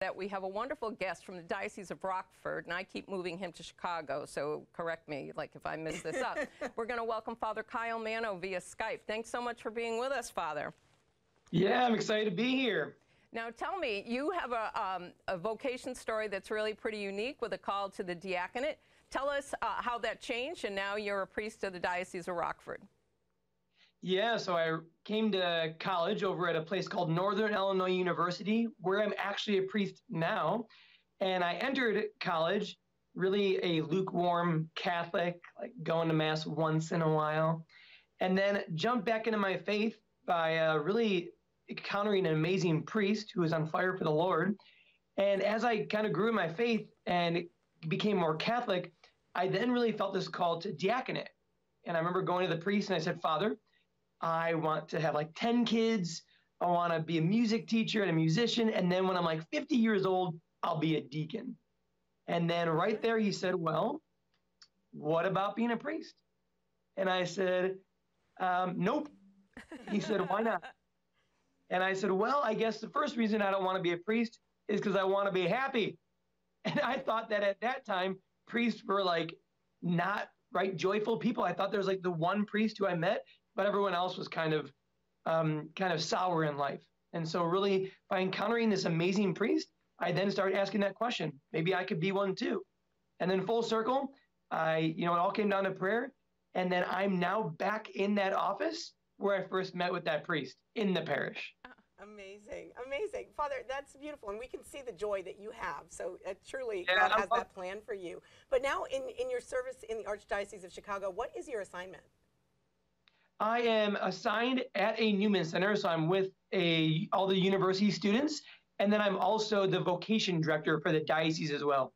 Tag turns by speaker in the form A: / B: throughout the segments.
A: that we have a wonderful guest from the Diocese of Rockford, and I keep moving him to Chicago, so correct me, like if I miss this up. We're going to welcome Father Kyle Manno via Skype. Thanks so much for being with us, Father.
B: Yeah, I'm excited to be here.
A: Now, tell me, you have a, um, a vocation story that's really pretty unique with a call to the diaconate. Tell us uh, how that changed, and now you're a priest of the Diocese of Rockford.
B: Yeah, so I came to college over at a place called Northern Illinois University, where I'm actually a priest now. And I entered college really a lukewarm Catholic, like going to Mass once in a while, and then jumped back into my faith by uh, really encountering an amazing priest who was on fire for the Lord. And as I kind of grew in my faith and became more Catholic, I then really felt this call to diaconate. And I remember going to the priest and I said, Father, I want to have like 10 kids. I want to be a music teacher and a musician. And then when I'm like 50 years old, I'll be a deacon. And then right there, he said, Well, what about being a priest? And I said, um, Nope. He said, Why not? And I said, Well, I guess the first reason I don't want to be a priest is because I want to be happy. And I thought that at that time, priests were like not right joyful people. I thought there was like the one priest who I met but everyone else was kind of um, kind of sour in life. And so, really, by encountering this amazing priest, I then started asking that question. Maybe I could be one too. And then, full circle, I, you know, it all came down to prayer. And then I'm now back in that office where I first met with that priest in the parish.
C: Amazing, amazing. Father, that's beautiful. And we can see the joy that you have. So uh, truly, yeah, God has that plan for you. But now, in, in your service in the Archdiocese of Chicago, what is your assignment?
B: I am assigned at a Newman Center, so I'm with a all the university students, and then I'm also the vocation director for the diocese as well.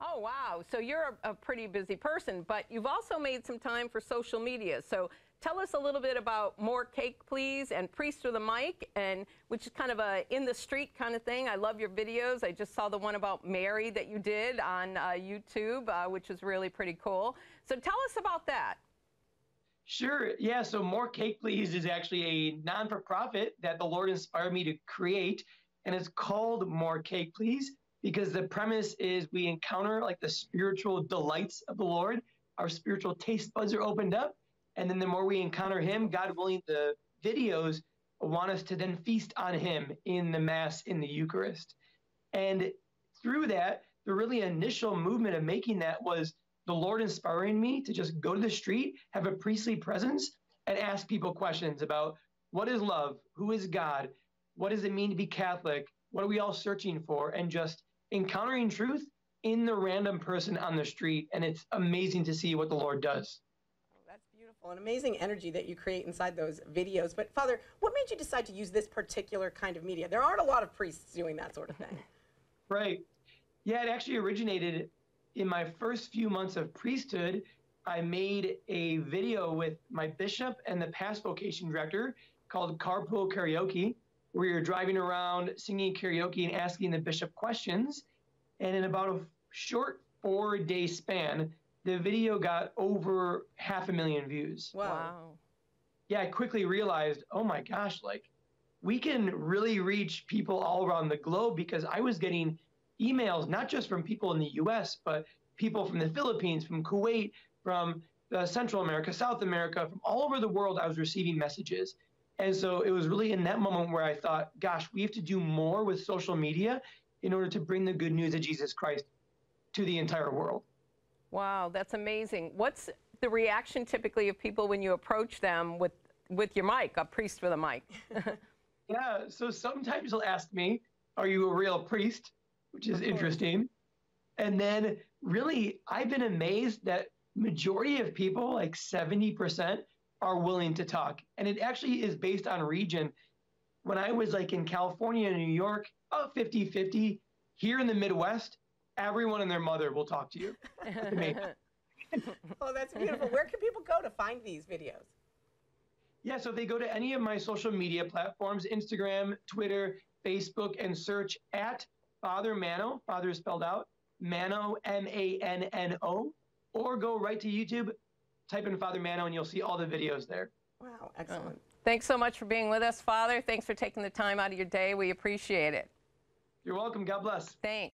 A: Oh, wow. So you're a, a, pretty busy person, but you've also made some time for social media. So tell us a little bit about More Cake, Please, and Priest with a Mic, and which is kind of a in the street kind of thing. I love your videos. I just saw the one about Mary that you did on uh, YouTube, uh, which was really pretty cool. So tell us about that.
B: Sure. Yeah. So More Cake Please is actually a non for profit that the Lord inspired me to create. And it's called More Cake Please because the premise is we encounter like the spiritual delights of the Lord. Our spiritual taste buds are opened up. And then the more we encounter Him, God willing, the videos want us to then feast on Him in the Mass, in the Eucharist. And through that, the really initial movement of making that was the Lord inspiring me to just go to the street, have a priestly presence, and ask people questions about what is love? Who is God? What does it mean to be Catholic? What are we all searching for? And just encountering truth in the random person on the street. And it's amazing to see what the Lord does.
C: Oh, that's beautiful. An amazing energy that you create inside those videos. But, Father, what made you decide to use this particular kind of media? There aren't a lot of priests doing that sort of thing.
B: right. Yeah, it actually originated in my first few months of priesthood, I made a video with my bishop and the past vocation director called Carpool Karaoke, where you're driving around singing karaoke and asking the bishop questions. And in about a short four day span, the video got over half a million views.
A: Wow.
B: Yeah, I quickly realized, oh my gosh, like we can really reach people all around the globe because I was getting emails, not just from people in the US, but people from the Philippines, from Kuwait, from uh, Central America, South America, from all over the world, I was receiving messages. And so it was really in that moment where I thought, gosh, we have to do more with social media in order to bring the good news of Jesus Christ to the entire world.
A: Wow, that's amazing. What's the reaction typically of people when you approach them with, with your mic, a priest with a mic?
B: yeah, so sometimes they'll ask me, Are you a real priest? Which is interesting. And then really, I've been amazed that majority of people, like 70%, are willing to talk. And it actually is based on region. When I was like in California and New York, about 50 50. Here in the Midwest, everyone and their mother will talk to you.
C: oh, that's beautiful. Where can people go to find these videos?
B: Yeah, so if they go to any of my social media platforms Instagram, Twitter, Facebook, and search at Father Manno, Father is spelled out, Manno, M A N N O, or go right to YouTube, type in Father Manno, and you'll see all the videos there.
C: Wow, excellent.
A: Uh, thanks so much for being with us, Father. Thanks for taking the time out of your day. We appreciate it.
B: You're welcome. God bless.
A: Thanks.